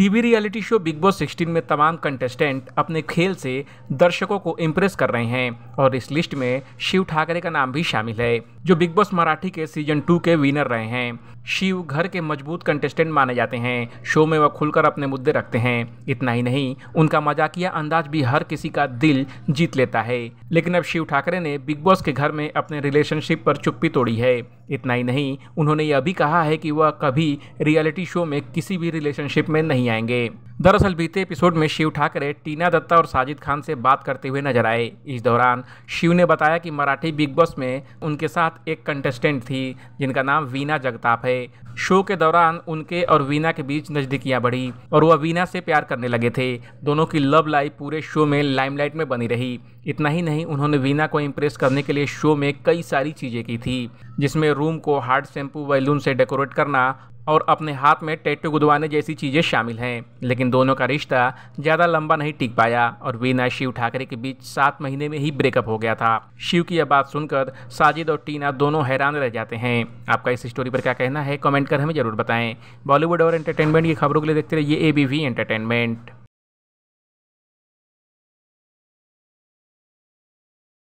TV reality show Bigg Boss 16 में तमाम contestant अपने खेल से दर्शकों को इम्प्रेस कर रहे हैं और इस लिस्ट में शिव ठाकरे का नाम भी शामिल है, जो बिग बॉस मराठी के सीज़न टू के विनर रहे हैं। शिव घर के मज़बूत कंटेस्टेंट माने जाते हैं। शो में वह खुलकर अपने मुद्दे रखते हैं। इतना ही नहीं, उनका मजाकिया अंदाज भी हर किसी का दिल जीत लेता है। लेकिन अब शिव ठाकरे ने बिग बॉस के घर में अपने रिलेशनशिप पर चुप्पी तोड़ी है। इतना ही नहीं, उन्होंने यह भी कहा है कि वह कभी रियलिटी शो में किसी भी रिलेशनशिप में नहीं आएँगे। दरअसल बीते एपिसोड में शिव ठाकरे, टीना दत्ता और साजिद खान से बात करते हुए नज़र आए। इस दौरान शिव ने बताया कि मराठी बिग बॉस में उनके साथ एक कंटेस्टेंट थी, जिनका नाम वीना जगताप है। शो के दौरान उनके और वीना के बीच नज़दीकियाँ बढ़ी और वह वीना से प्यार करने लगे थे। दोनों की लव लाइफ पूरे शो में लाइमलाइट में बनी रही। इतना ही नहीं, उन्होंने वीना को इम्प्रेस करने के लिए शो में कई सारी चीज़ें की थी, जिसमें रूम को हार्ड शैम्पू बैलून से डेकोरेट करना और अपने हाथ में टैटू गुदवाने जैसी चीज़ें शामिल हैं। लेकिन दोनों का रिश्ता ज़्यादा लंबा नहीं टिक पाया और वीना शिव ठाकरे के बीच सात महीने में ही ब्रेकअप हो गया था। शिव की यह बात सुनकर साजिद और टीना दोनों हैरान रह जाते हैं। आपका इस स्टोरी पर क्या कहना है कमेंट कर हमें ज़रूर बताएँ। बॉलीवुड और एंटरटेनमेंट की खबरों के लिए देखते रहिए ए बी वी एंटरटेनमेंट